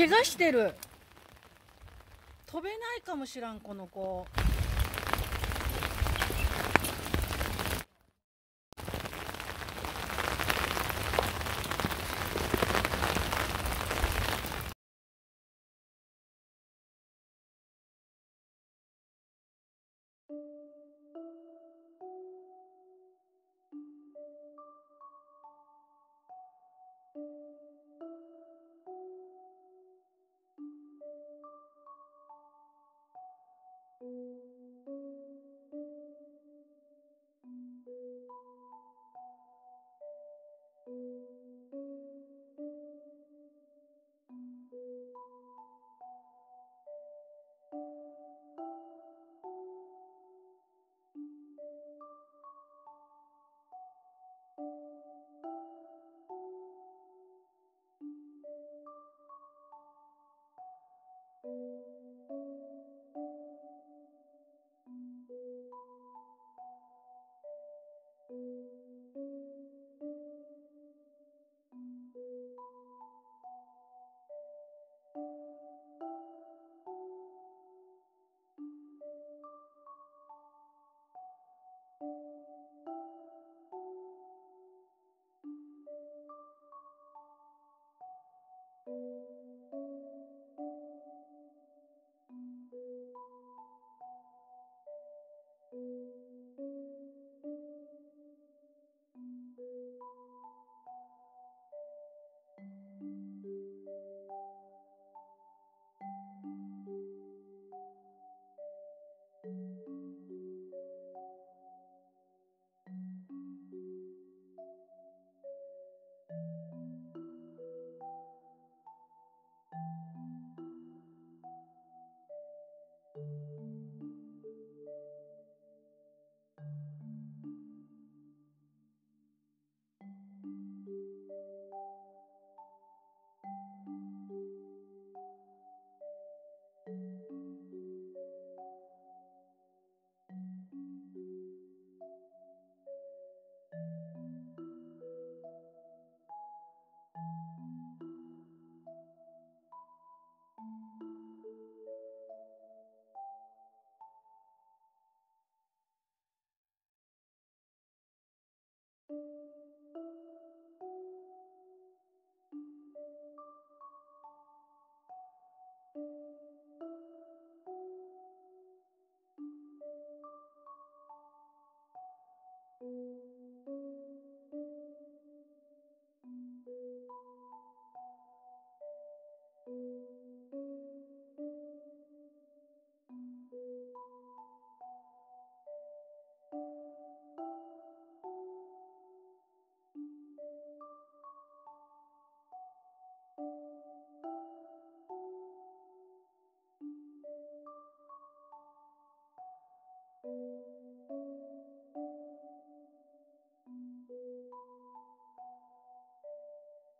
怪我してる。飛べないかもしらんこの子。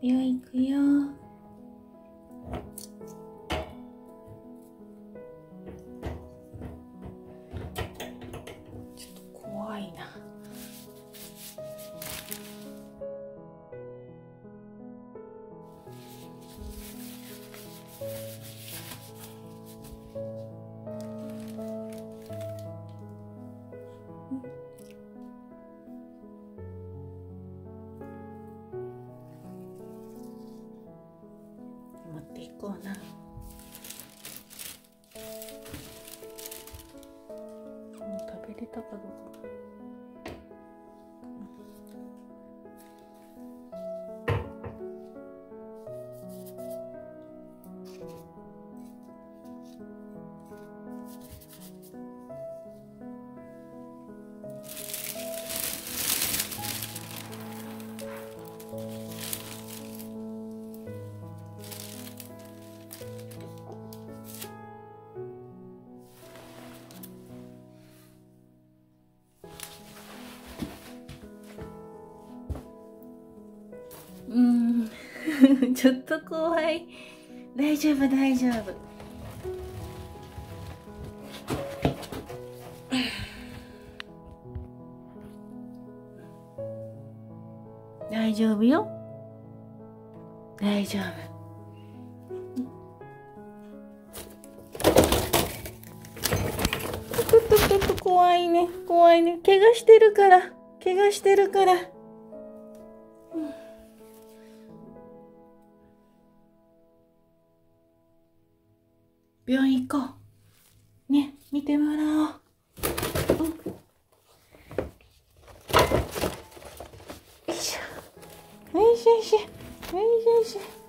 では行くよ。構な。もう食べれたかどうか。ちょっと怖い。大丈夫大丈夫。大丈夫よ。大丈夫。ちょっと怖いね。怖いね。怪我してるから。怪我してるから。病院行こう。ね見てもらおう、うん、よいしょ。よいしょよいしょ。よいしょよいしょ。